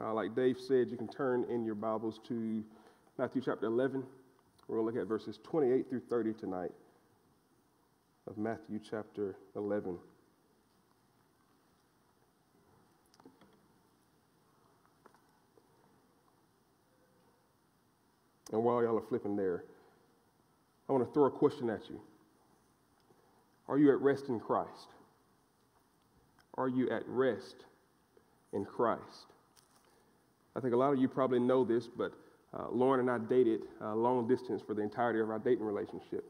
Uh, like Dave said, you can turn in your Bibles to Matthew chapter 11. We're going to look at verses 28 through 30 tonight of Matthew chapter 11. And while y'all are flipping there, I want to throw a question at you. Are you at rest in Christ? Are you at rest in Christ? I think a lot of you probably know this, but uh, Lauren and I dated uh, long distance for the entirety of our dating relationship.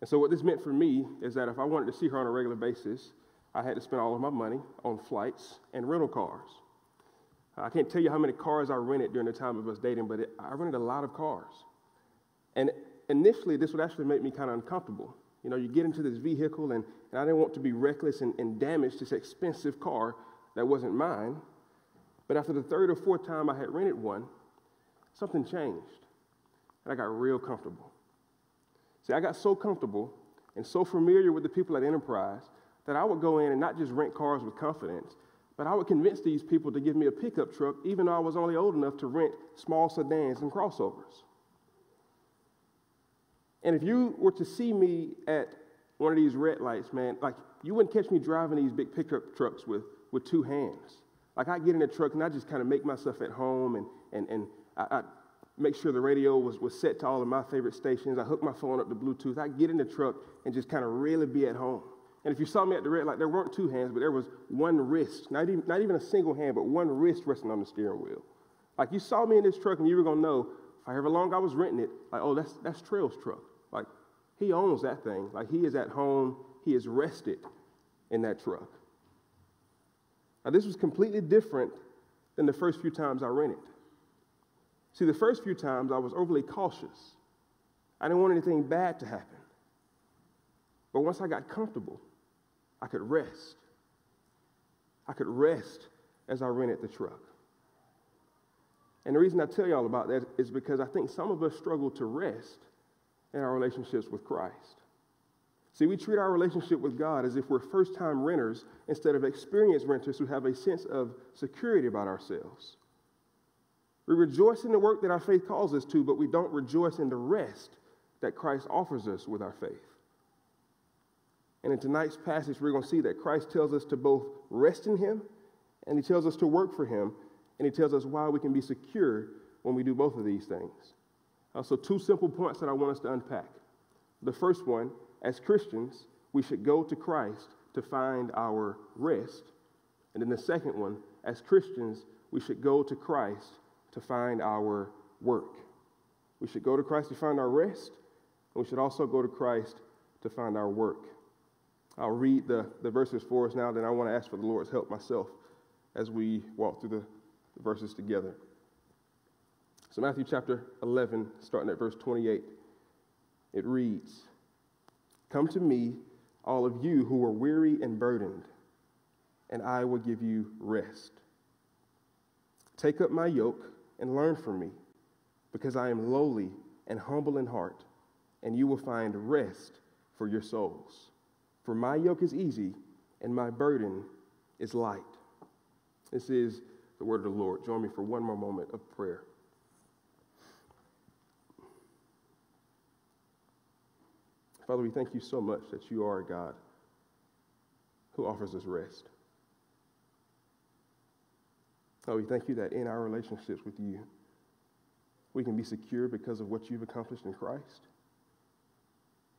And so, what this meant for me is that if I wanted to see her on a regular basis, I had to spend all of my money on flights and rental cars. I can't tell you how many cars I rented during the time of us dating, but it, I rented a lot of cars. And initially, this would actually make me kind of uncomfortable. You know, you get into this vehicle, and, and I didn't want to be reckless and, and damage this expensive car that wasn't mine. But after the third or fourth time I had rented one, something changed. And I got real comfortable. See, I got so comfortable and so familiar with the people at Enterprise that I would go in and not just rent cars with confidence, but I would convince these people to give me a pickup truck, even though I was only old enough to rent small sedans and crossovers. And if you were to see me at one of these red lights, man, like you wouldn't catch me driving these big pickup trucks with, with two hands. Like I get in the truck and I just kind of make myself at home and, and, and I, I make sure the radio was, was set to all of my favorite stations. I hook my phone up to Bluetooth. I get in the truck and just kind of really be at home. And if you saw me at the red light, there weren't two hands, but there was one wrist, not even, not even a single hand, but one wrist resting on the steering wheel. Like you saw me in this truck and you were going to know, however long I was renting it, like, oh, that's, that's Trell's truck. Like he owns that thing. Like he is at home, he is rested in that truck. Now, this was completely different than the first few times I rented. See, the first few times I was overly cautious. I didn't want anything bad to happen. But once I got comfortable, I could rest. I could rest as I rented the truck. And the reason I tell y'all about that is because I think some of us struggle to rest in our relationships with Christ. See, we treat our relationship with God as if we're first time renters instead of experienced renters who have a sense of security about ourselves. We rejoice in the work that our faith calls us to, but we don't rejoice in the rest that Christ offers us with our faith. And in tonight's passage, we're going to see that Christ tells us to both rest in Him and He tells us to work for Him, and He tells us why we can be secure when we do both of these things. Uh, so, two simple points that I want us to unpack. The first one, as Christians, we should go to Christ to find our rest. And then the second one, as Christians, we should go to Christ to find our work. We should go to Christ to find our rest, and we should also go to Christ to find our work. I'll read the, the verses for us now, then I want to ask for the Lord's help myself as we walk through the, the verses together. So, Matthew chapter 11, starting at verse 28, it reads Come to me, all of you who are weary and burdened, and I will give you rest. Take up my yoke and learn from me, because I am lowly and humble in heart, and you will find rest for your souls. For my yoke is easy and my burden is light. This is the word of the Lord. Join me for one more moment of prayer. Father, we thank you so much that you are a God who offers us rest. Oh, we thank you that in our relationships with you, we can be secure because of what you've accomplished in Christ.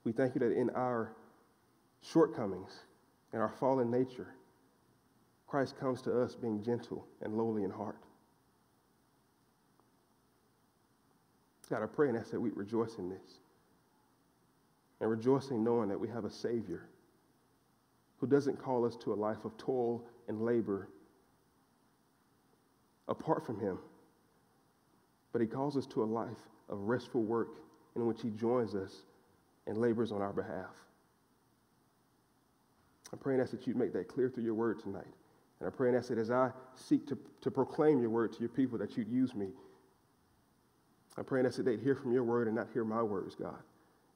We thank you that in our shortcomings and our fallen nature, Christ comes to us being gentle and lowly in heart. God, I pray and ask that we rejoice in this. And rejoicing knowing that we have a Savior who doesn't call us to a life of toil and labor apart from Him, but He calls us to a life of restful work in which He joins us and labors on our behalf. I pray and ask that you'd make that clear through your word tonight. And I pray and ask that as I seek to, to proclaim your word to your people, that you'd use me. I pray and ask that they'd hear from your word and not hear my words, God.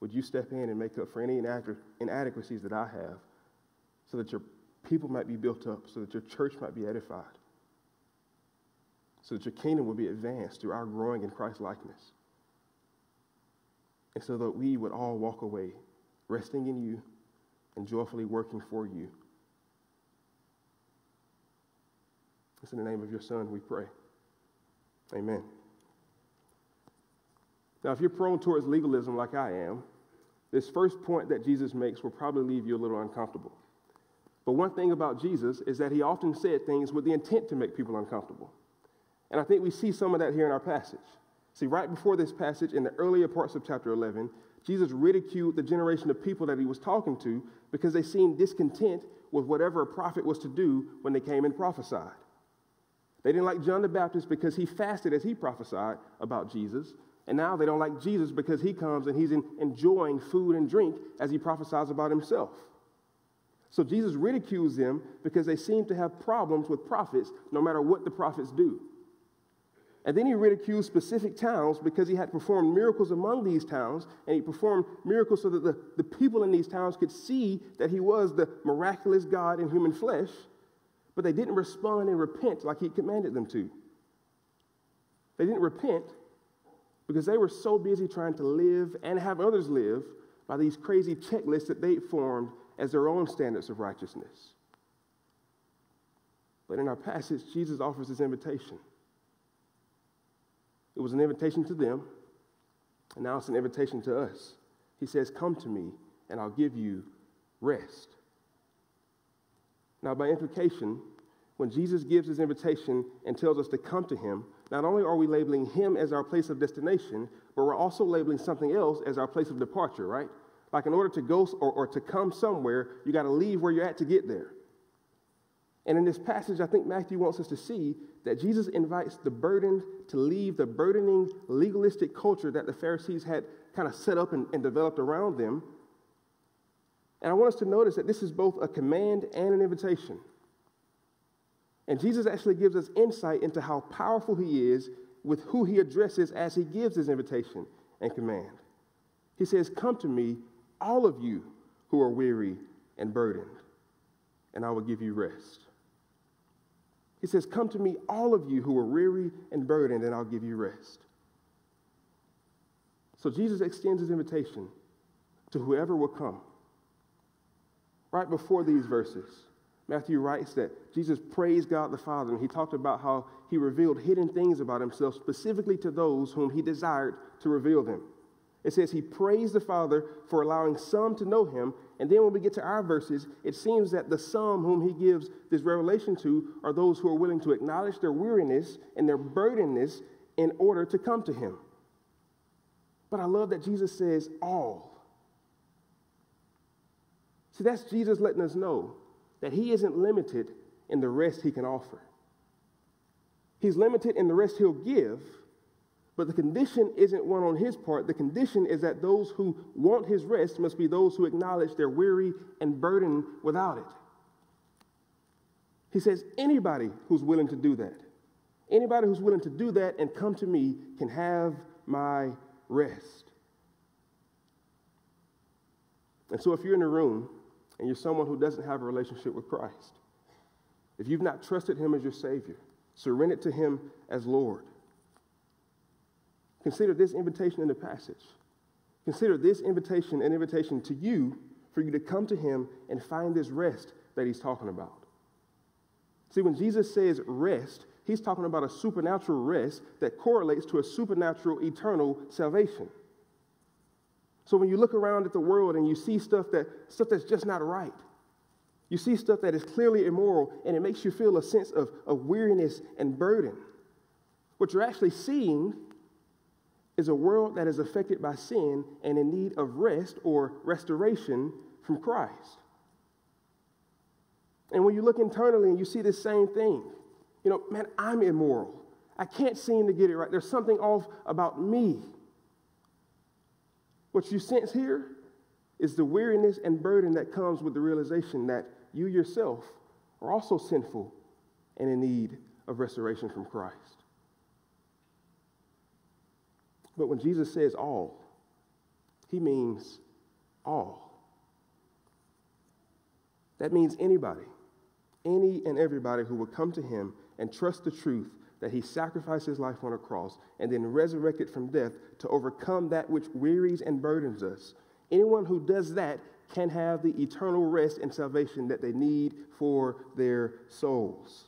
Would you step in and make up for any inadequacies that I have so that your people might be built up, so that your church might be edified? so that your kingdom would be advanced through our growing in Christ likeness. And so that we would all walk away resting in you and joyfully working for you. It's in the name of your Son we pray. Amen. Now, if you're prone towards legalism like I am, this first point that Jesus makes will probably leave you a little uncomfortable. But one thing about Jesus is that he often said things with the intent to make people uncomfortable. And I think we see some of that here in our passage. See, right before this passage, in the earlier parts of chapter 11, Jesus ridiculed the generation of people that he was talking to because they seemed discontent with whatever a prophet was to do when they came and prophesied. They didn't like John the Baptist because he fasted as he prophesied about Jesus. And now they don't like Jesus because he comes and he's in, enjoying food and drink as he prophesies about himself. So Jesus ridicules them because they seem to have problems with prophets no matter what the prophets do. And then he ridicules specific towns because he had performed miracles among these towns, and he performed miracles so that the, the people in these towns could see that he was the miraculous God in human flesh, but they didn't respond and repent like he commanded them to. They didn't repent because they were so busy trying to live and have others live by these crazy checklists that they formed as their own standards of righteousness. But in our passage, Jesus offers this invitation. It was an invitation to them, and now it's an invitation to us. He says, Come to me, and I'll give you rest. Now, by implication, when Jesus gives his invitation and tells us to come to him, not only are we labeling him as our place of destination, but we're also labeling something else as our place of departure, right? Like in order to go or, or to come somewhere, you got to leave where you're at to get there. And in this passage, I think Matthew wants us to see that Jesus invites the burdened to leave the burdening legalistic culture that the Pharisees had kind of set up and, and developed around them. And I want us to notice that this is both a command and an invitation. And Jesus actually gives us insight into how powerful he is with who he addresses as he gives his invitation and command. He says, Come to me, all of you who are weary and burdened, and I will give you rest. He says, Come to me, all of you who are weary and burdened, and I'll give you rest. So Jesus extends his invitation to whoever will come. Right before these verses, Matthew writes that Jesus praised God the Father, and he talked about how he revealed hidden things about himself specifically to those whom he desired to reveal them. It says he praised the Father for allowing some to know him. And then when we get to our verses, it seems that the some whom he gives this revelation to are those who are willing to acknowledge their weariness and their burdenness in order to come to him. But I love that Jesus says all. See, that's Jesus letting us know that he isn't limited in the rest he can offer. He's limited in the rest he'll give but the condition isn't one on his part. The condition is that those who want his rest must be those who acknowledge they're weary and burdened without it. He says, anybody who's willing to do that, anybody who's willing to do that and come to me can have my rest. And so, if you're in the room and you're someone who doesn't have a relationship with Christ, if you've not trusted him as your Savior, surrendered to him as Lord, Consider this invitation in the passage. Consider this invitation an invitation to you for you to come to him and find this rest that he's talking about. See, when Jesus says rest, he's talking about a supernatural rest that correlates to a supernatural eternal salvation. So when you look around at the world and you see stuff that stuff that's just not right, you see stuff that is clearly immoral, and it makes you feel a sense of, of weariness and burden. What you're actually seeing is a world that is affected by sin and in need of rest or restoration from Christ. And when you look internally and you see this same thing, you know, man, I'm immoral. I can't seem to get it right. There's something off about me. What you sense here is the weariness and burden that comes with the realization that you yourself are also sinful and in need of restoration from Christ. But when Jesus says all, he means all. That means anybody, any and everybody who will come to him and trust the truth that he sacrificed his life on a cross and then resurrected from death to overcome that which wearies and burdens us. Anyone who does that can have the eternal rest and salvation that they need for their souls.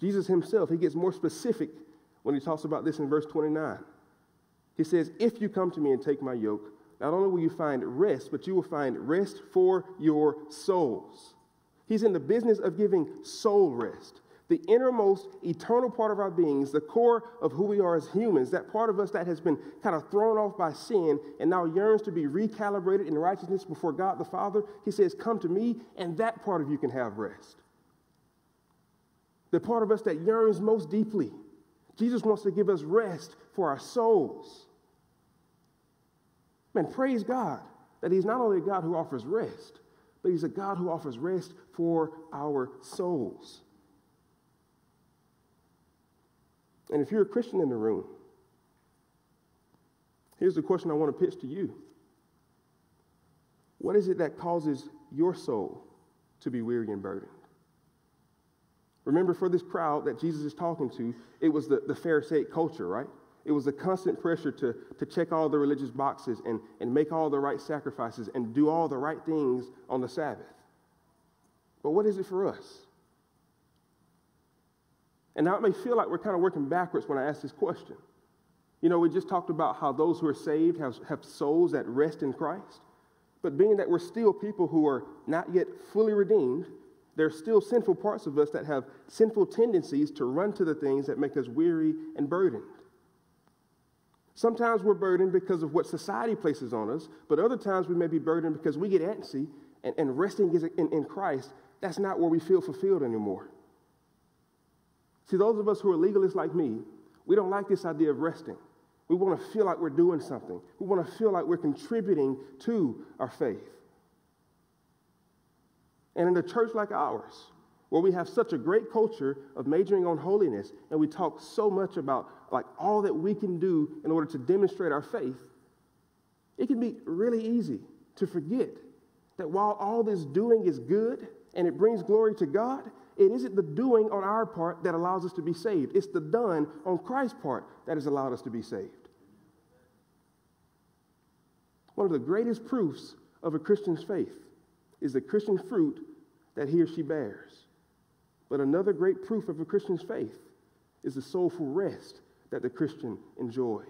Jesus himself, he gets more specific when he talks about this in verse 29. He says, If you come to me and take my yoke, not only will you find rest, but you will find rest for your souls. He's in the business of giving soul rest. The innermost eternal part of our beings, the core of who we are as humans, that part of us that has been kind of thrown off by sin and now yearns to be recalibrated in righteousness before God the Father, he says, Come to me, and that part of you can have rest. The part of us that yearns most deeply. Jesus wants to give us rest for our souls. Man, praise God that He's not only a God who offers rest, but He's a God who offers rest for our souls. And if you're a Christian in the room, here's the question I want to pitch to you What is it that causes your soul to be weary and burdened? Remember, for this crowd that Jesus is talking to, it was the, the Pharisaic culture, right? It was a constant pressure to, to check all the religious boxes and, and make all the right sacrifices and do all the right things on the Sabbath. But what is it for us? And now it may feel like we're kind of working backwards when I ask this question. You know, we just talked about how those who are saved have, have souls that rest in Christ. But being that we're still people who are not yet fully redeemed, there are still sinful parts of us that have sinful tendencies to run to the things that make us weary and burdened. Sometimes we're burdened because of what society places on us, but other times we may be burdened because we get antsy and, and resting in, in Christ, that's not where we feel fulfilled anymore. See, those of us who are legalists like me, we don't like this idea of resting. We want to feel like we're doing something. We want to feel like we're contributing to our faith. And in a church like ours, where we have such a great culture of majoring on holiness and we talk so much about like all that we can do in order to demonstrate our faith it can be really easy to forget that while all this doing is good and it brings glory to god it isn't the doing on our part that allows us to be saved it's the done on christ's part that has allowed us to be saved one of the greatest proofs of a christian's faith is the christian fruit that he or she bears but another great proof of a Christian's faith is the soulful rest that the Christian enjoys.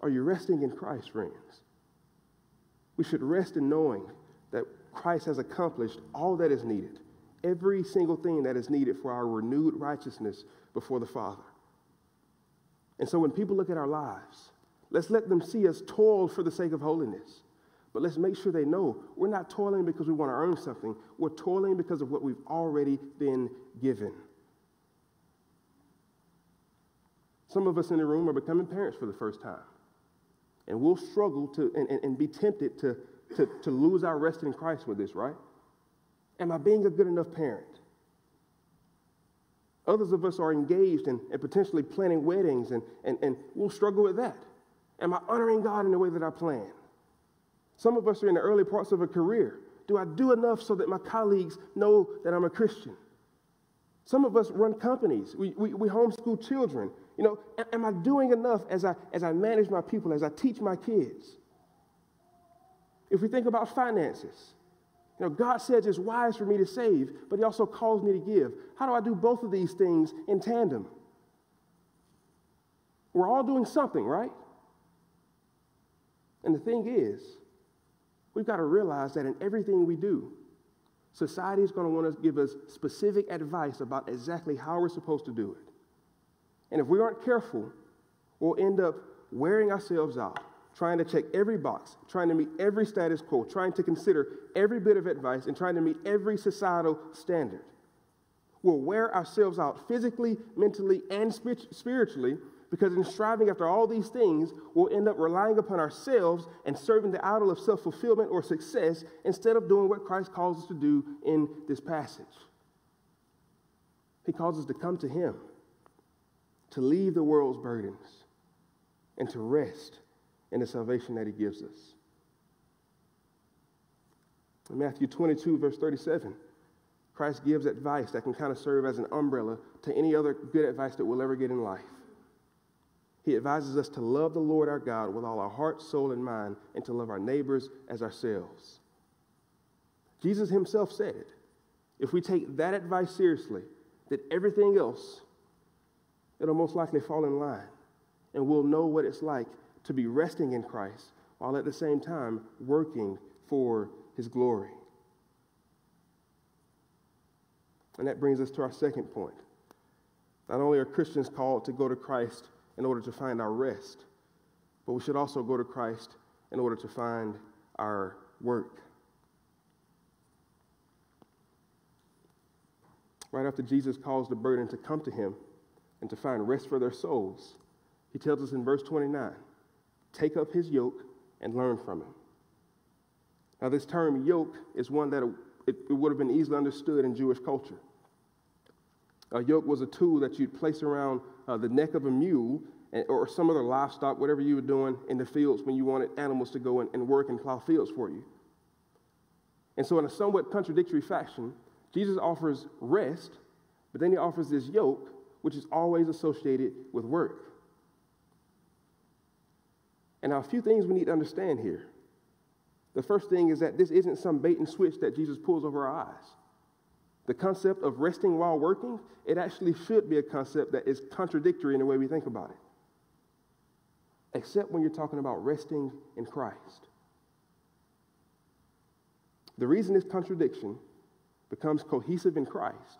Are you resting in Christ, friends? We should rest in knowing that Christ has accomplished all that is needed, every single thing that is needed for our renewed righteousness before the Father. And so when people look at our lives, let's let them see us toil for the sake of holiness. But let's make sure they know we're not toiling because we want to earn something. We're toiling because of what we've already been given. Some of us in the room are becoming parents for the first time. And we'll struggle to and, and, and be tempted to, to, to lose our rest in Christ with this, right? Am I being a good enough parent? Others of us are engaged and, potentially planning weddings, and, and, and we'll struggle with that. Am I honoring God in the way that I plan? Some of us are in the early parts of a career. Do I do enough so that my colleagues know that I'm a Christian? Some of us run companies. We, we, we homeschool children. You know, am I doing enough as I, as I manage my people, as I teach my kids? If we think about finances, you know, God says it's wise for me to save, but He also calls me to give. How do I do both of these things in tandem? We're all doing something, right? And the thing is, we've got to realize that in everything we do, society is going to want to give us specific advice about exactly how we're supposed to do it. And if we aren't careful, we'll end up wearing ourselves out, trying to check every box, trying to meet every status quo, trying to consider every bit of advice, and trying to meet every societal standard. We'll wear ourselves out physically, mentally, and spiritually because in striving after all these things, we'll end up relying upon ourselves and serving the idol of self fulfillment or success instead of doing what Christ calls us to do in this passage. He calls us to come to Him, to leave the world's burdens, and to rest in the salvation that He gives us. In Matthew 22, verse 37, Christ gives advice that can kind of serve as an umbrella to any other good advice that we'll ever get in life. He advises us to love the Lord our God with all our heart, soul, and mind, and to love our neighbors as ourselves. Jesus himself said, it. if we take that advice seriously, that everything else, it'll most likely fall in line, and we'll know what it's like to be resting in Christ while at the same time working for his glory. And that brings us to our second point. Not only are Christians called to go to Christ in order to find our rest, but we should also go to Christ in order to find our work. Right after Jesus calls the burden to come to him and to find rest for their souls, he tells us in verse 29 take up his yoke and learn from him. Now, this term yoke is one that it, it would have been easily understood in Jewish culture. A yoke was a tool that you'd place around uh, the neck of a mule and, or some other livestock, whatever you were doing in the fields when you wanted animals to go and, work and plow fields for you. And so, in a somewhat contradictory fashion, Jesus offers rest, but then he offers this yoke, which is always associated with work. And now, a few things we need to understand here. The first thing is that this isn't some bait and switch that Jesus pulls over our eyes. The concept of resting while working, it actually should be a concept that is contradictory in the way we think about it. Except when you're talking about resting in Christ. The reason this contradiction becomes cohesive in Christ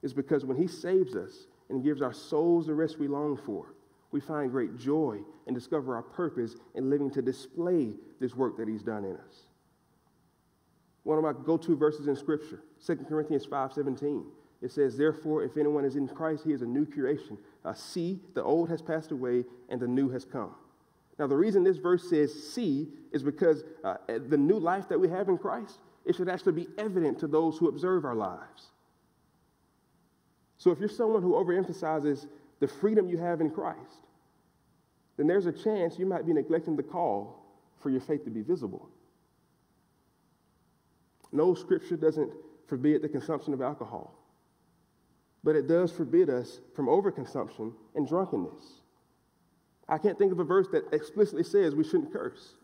is because when He saves us and gives our souls the rest we long for, we find great joy and discover our purpose in living to display this work that He's done in us. One of my go-to verses in Scripture, 2 Corinthians 5:17. It says, Therefore, if anyone is in Christ, he is a new creation. Uh, see, the old has passed away and the new has come. Now, the reason this verse says see is because uh, the new life that we have in Christ, it should actually be evident to those who observe our lives. So, if you're someone who overemphasizes the freedom you have in Christ, then there's a chance you might be neglecting the call for your faith to be visible. No, Scripture doesn't forbid the consumption of alcohol, but it does forbid us from overconsumption and drunkenness. I can't think of a verse that explicitly says we shouldn't curse,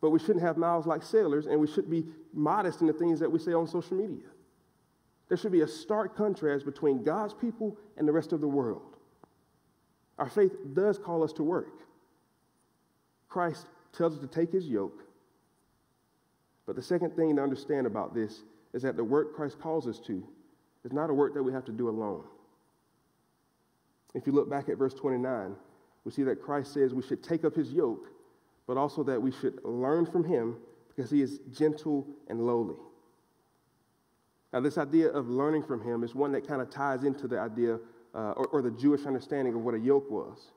but we shouldn't have mouths like sailors, and we should be modest in the things that we say on social media. There should be a stark contrast between God's people and the rest of the world. Our faith does call us to work. Christ tells us to take his yoke but the second thing to understand about this is that the work Christ calls us to is not a work that we have to do alone. If you look back at verse 29, we see that Christ says we should take up his yoke, but also that we should learn from him because he is gentle and lowly. Now, this idea of learning from him is one that kind of ties into the idea uh, or, or the Jewish understanding of what a yoke was.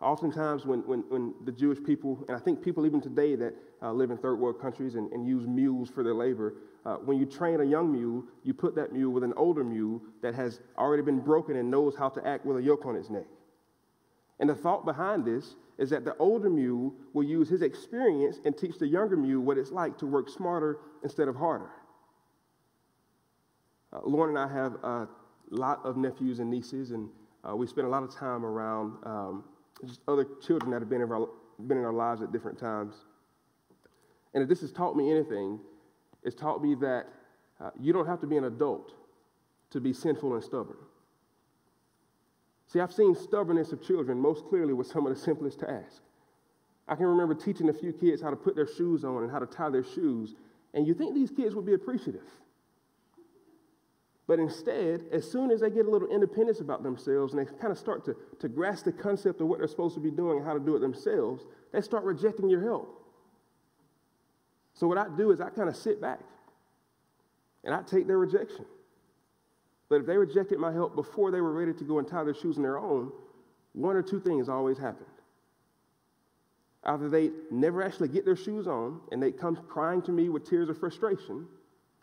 Oftentimes, when, when, when the Jewish people, and I think people even today that uh, live in third world countries and, and use mules for their labor, uh, when you train a young mule, you put that mule with an older mule that has already been broken and knows how to act with a yoke on its neck. And the thought behind this is that the older mule will use his experience and teach the younger mule what it's like to work smarter instead of harder. Uh, Lauren and I have a lot of nephews and nieces, and uh, we spend a lot of time around um, just other children that have been in, our, been in our lives at different times. And if this has taught me anything, it's taught me that uh, you don't have to be an adult to be sinful and stubborn. See, I've seen stubbornness of children most clearly with some of the simplest tasks. I can remember teaching a few kids how to put their shoes on and how to tie their shoes, and you think these kids would be appreciative. But instead, as soon as they get a little independence about themselves and they kind of start to, to grasp the concept of what they're supposed to be doing and how to do it themselves, they start rejecting your help. So, what I do is I kind of sit back and I take their rejection. But if they rejected my help before they were ready to go and tie their shoes on their own, one or two things always happened. Either they never actually get their shoes on and they come crying to me with tears of frustration,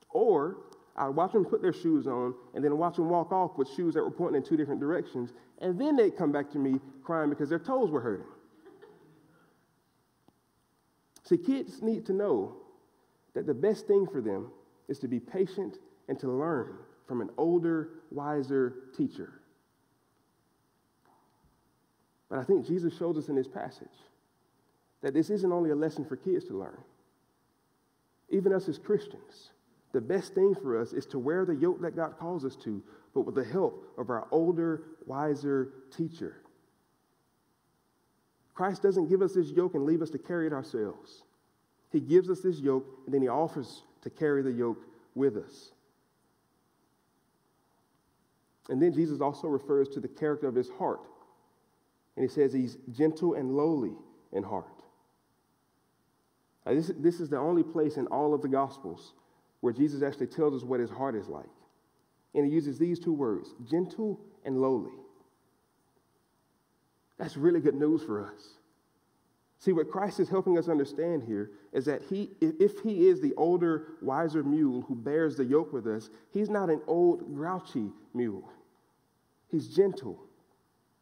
or I'd watch them put their shoes on and then watch them walk off with shoes that were pointing in two different directions. And then they'd come back to me crying because their toes were hurting. See, kids need to know that the best thing for them is to be patient and to learn from an older, wiser teacher. But I think Jesus shows us in this passage that this isn't only a lesson for kids to learn. Even us as Christians, the best thing for us is to wear the yoke that God calls us to, but with the help of our older, wiser teacher. Christ doesn't give us this yoke and leave us to carry it ourselves. He gives us this yoke, and then he offers to carry the yoke with us. And then Jesus also refers to the character of his heart. And he says he's gentle and lowly in heart. Now, this, this is the only place in all of the Gospels where Jesus actually tells us what his heart is like. And he uses these two words gentle and lowly. That's really good news for us. See, what Christ is helping us understand here is that he, if he is the older, wiser mule who bears the yoke with us, he's not an old, grouchy mule. He's gentle,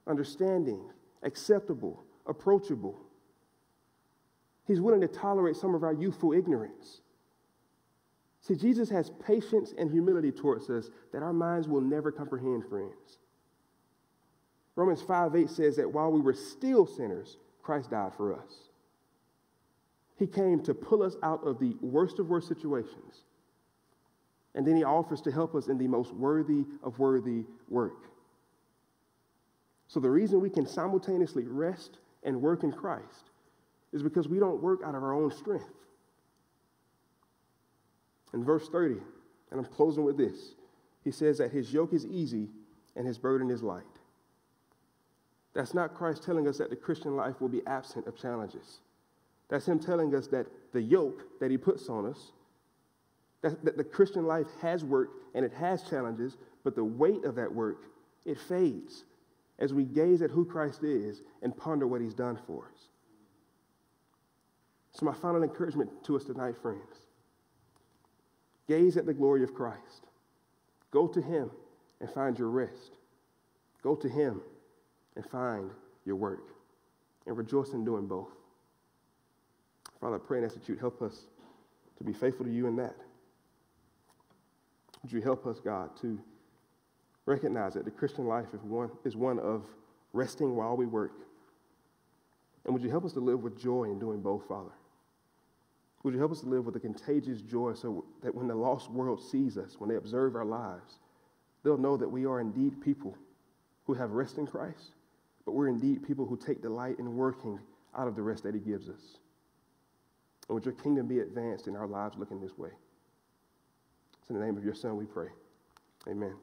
understanding, acceptable, approachable. He's willing to tolerate some of our youthful ignorance. See, Jesus has patience and humility towards us that our minds will never comprehend, friends. Romans 5 8 says that while we were still sinners, Christ died for us. He came to pull us out of the worst of worst situations. And then he offers to help us in the most worthy of worthy work. So the reason we can simultaneously rest and work in Christ is because we don't work out of our own strength. In verse 30, and I'm closing with this, he says that his yoke is easy and his burden is light. That's not Christ telling us that the Christian life will be absent of challenges. That's Him telling us that the yoke that He puts on us, that, that the Christian life has work and it has challenges, but the weight of that work, it fades as we gaze at who Christ is and ponder what He's done for us. So, my final encouragement to us tonight, friends gaze at the glory of Christ. Go to Him and find your rest. Go to Him and find your work and rejoice in doing both. Father, I pray and ask that you'd help us to be faithful to you in that. Would you help us, God, to recognize that the Christian life is one, is one of resting while we work? And would you help us to live with joy in doing both, Father? Would you help us to live with a contagious joy so that when the lost world sees us, when they observe our lives, they'll know that we are indeed people who have rest in Christ but we're indeed people who take delight in working out of the rest that He gives us. And would your kingdom be advanced in our lives looking this way? It's in the name of your Son we pray. Amen.